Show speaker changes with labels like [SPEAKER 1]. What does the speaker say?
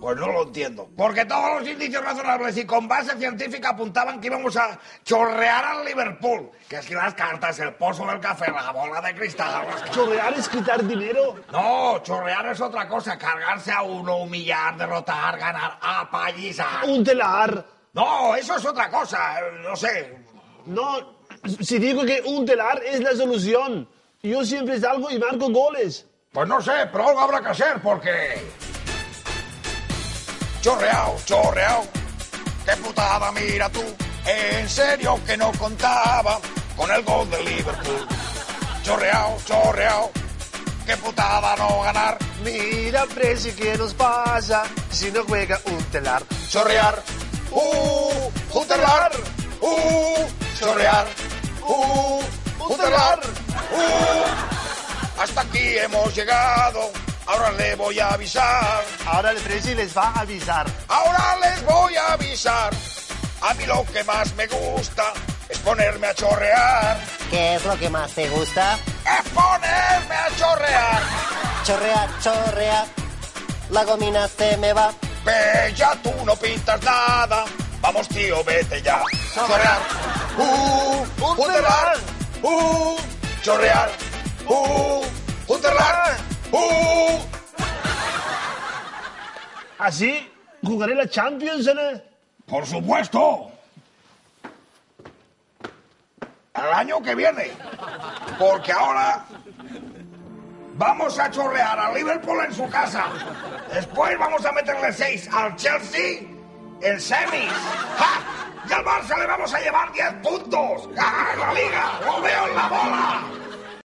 [SPEAKER 1] Pues no lo entiendo. Porque todos los indicios razonables y con base científica apuntaban que íbamos a chorrear al Liverpool. Que es que las cartas, el pozo del café, la bola de cristal... las-
[SPEAKER 2] ¿Chorrear es quitar dinero?
[SPEAKER 1] No, chorrear es otra cosa. Cargarse a uno, humillar, derrotar, ganar, apallizar.
[SPEAKER 2] Un telar.
[SPEAKER 1] No, eso es otra cosa. No sé.
[SPEAKER 2] No, si digo que un telar es la solución. Yo siempre salgo y marco goles.
[SPEAKER 1] Pues no sé, pero algo habrá que hacer porque... Chorreao, chorreao. Qué putada, mira tú. En serio que no contaba con el gol del Liverpool. Chorreao, chorreao. Qué putada no ganar.
[SPEAKER 3] Mira, Presi, ¿qué nos pasa si no juega un telar?
[SPEAKER 1] Chorrear. Uh, un telar. Uh, chorrear. Uh, un telar. Uh. Hasta aquí hemos llegado. Ahora le voy a avisar.
[SPEAKER 3] Ahora el Presi les va a avisar.
[SPEAKER 1] Ahora les voy a avisar. A mí lo que más me gusta es ponerme a chorrear.
[SPEAKER 4] ¿Qué es lo que más te gusta?
[SPEAKER 1] Es ponerme a chorrear.
[SPEAKER 4] Chorrea, chorrea. La gomina se me va.
[SPEAKER 1] Ya tú no pintas nada. Vamos tío, vete ya. Chorrear. Uh, un telar. Uh, chorrear. Uh. Uh.
[SPEAKER 2] Así jugaré la Champions, ¿eh?
[SPEAKER 1] Por supuesto. El año que viene. Porque ahora vamos a chorrear a Liverpool en su casa. Después vamos a meterle seis al Chelsea en semis. ¡Ja! Y al Barça le vamos a llevar 10 puntos. ¡Ja! ¡La liga! ¡Oh!